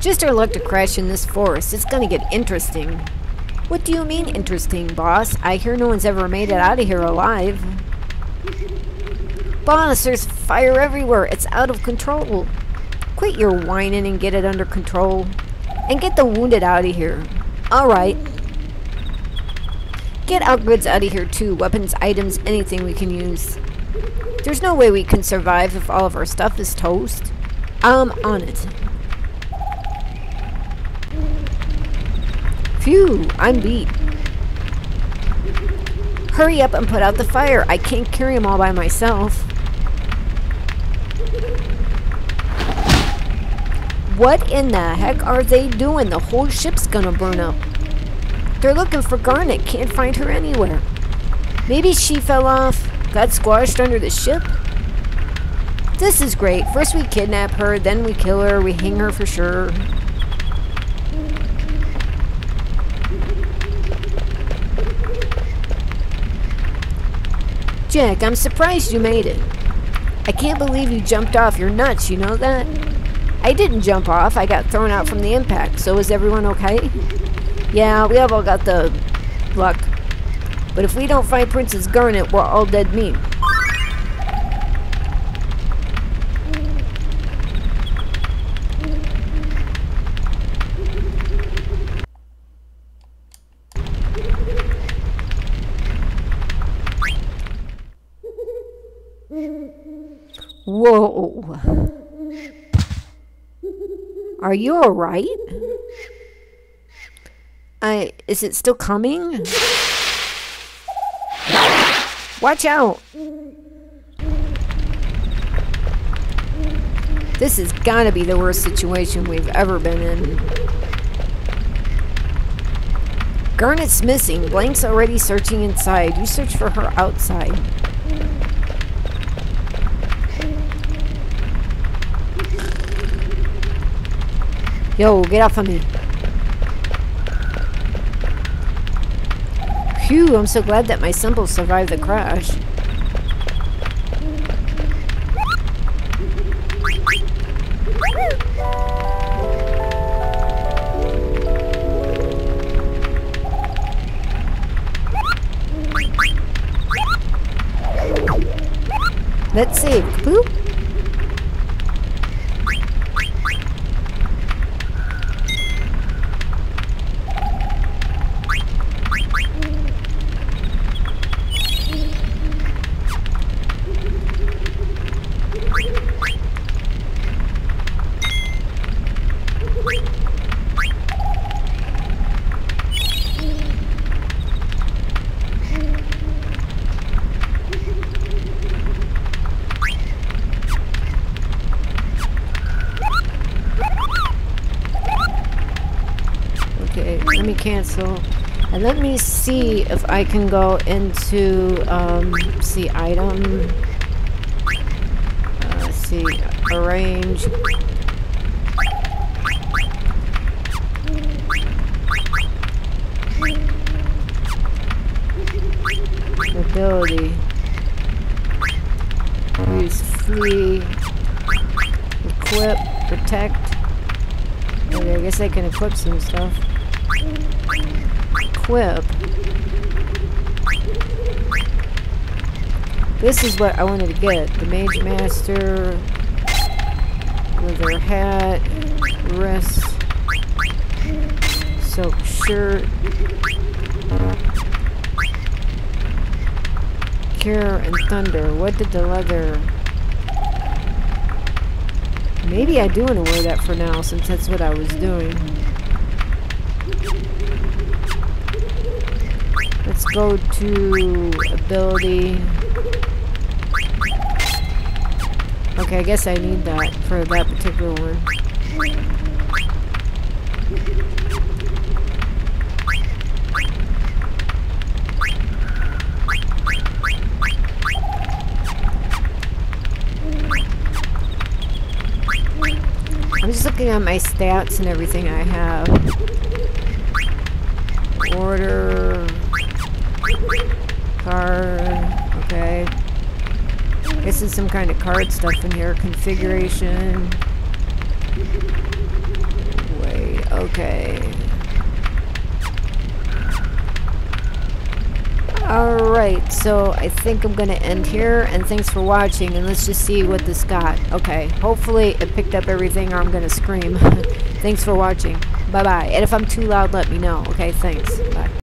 Just our luck to crash in this forest. It's gonna get interesting. What do you mean interesting, boss? I hear no one's ever made it out of here alive. Boss, there's fire everywhere. It's out of control. Quit your whining and get it under control. And get the wounded out of here. Alright. Get our goods out of here too. Weapons, items, anything we can use. There's no way we can survive if all of our stuff is toast. I'm on it. Phew, I'm beat. Hurry up and put out the fire. I can't carry them all by myself. What in the heck are they doing? The whole ship's gonna burn up. They're looking for Garnet. Can't find her anywhere. Maybe she fell off. Got squashed under the ship? This is great. First we kidnap her, then we kill her, we hang her for sure. Jack, I'm surprised you made it. I can't believe you jumped off. You're nuts, you know that? I didn't jump off. I got thrown out from the impact. So is everyone okay? Yeah, we have all got the luck. But if we don't find Princess Garnet, we're all dead meat. Whoa. Are you alright? I is it still coming? Watch out! This has gotta be the worst situation we've ever been in. Garnet's missing. Blank's already searching inside. You search for her outside. Yo, get off of me. Phew, I'm so glad that my symbol survived the crash. Let's see. Boop. if I can go into, um, see item, uh, see arrange. Ability. Use free. Equip. Protect. Okay, I guess I can equip some stuff. Equip. This is what I wanted to get. The Mage Masher, leather hat, wrist, silk shirt, cure and thunder. What did the leather... Maybe I do want to wear that for now since that's what I was doing. Let's go to ability. Okay, I guess I need that for that particular one. I'm just looking at my stats and everything I have. Order. Card. This is some kind of card stuff in here. Configuration. Wait, okay. Alright, so I think I'm gonna end here, and thanks for watching, and let's just see what this got. Okay, hopefully it picked up everything, or I'm gonna scream. (laughs) thanks for watching. Bye-bye. And if I'm too loud, let me know. Okay, thanks. Bye.